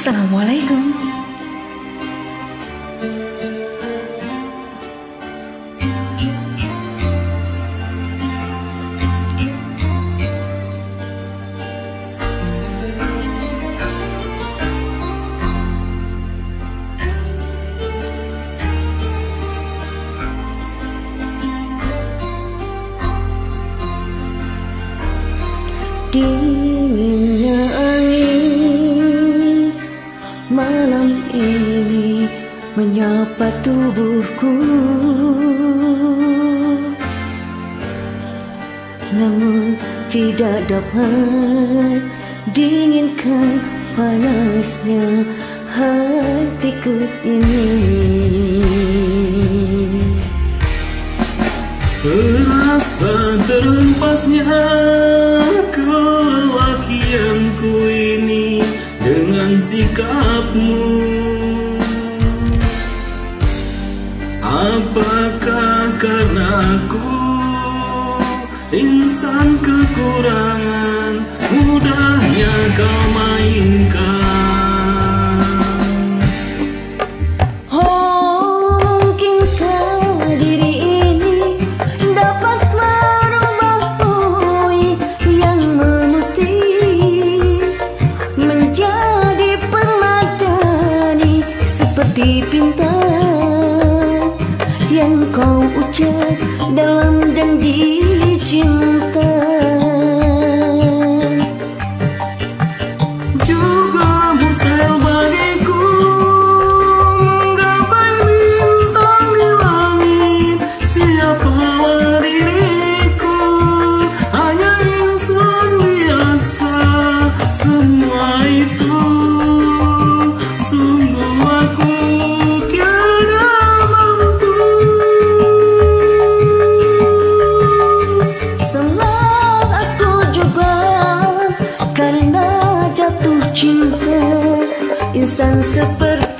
السلام عليكم. Menyapa tubuhku? Namun tidak dapat dinginkan panasnya hatiku ini. Terasa terempasnya kelelakianku ini dengan sikapmu Apakah karena aku insan kekurangan Mudahnya kau mainkan? Oh, mungkinkah diri ini dapat merubah bui yang memutih menjadi permadani seperti bintang yang kau ucap dalam janji cinta. seperti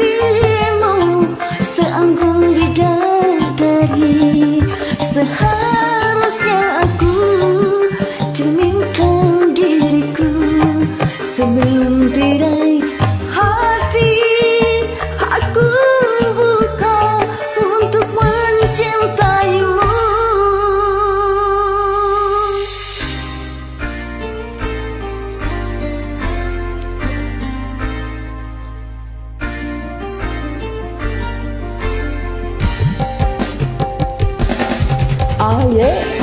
Oh, yeah.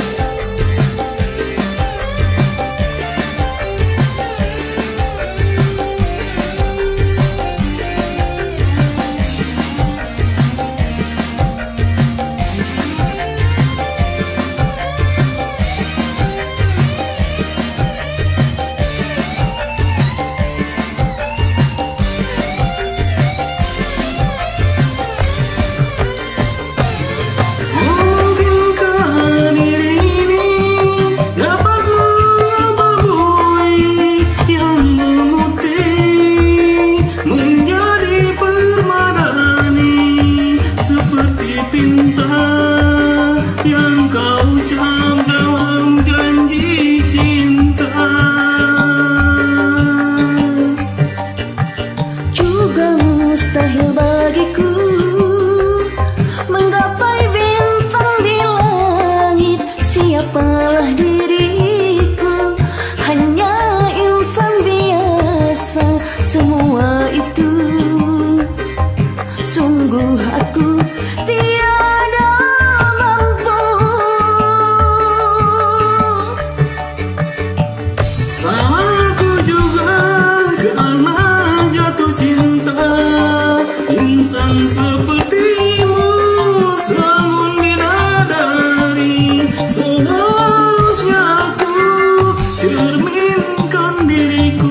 jauh diri Spirit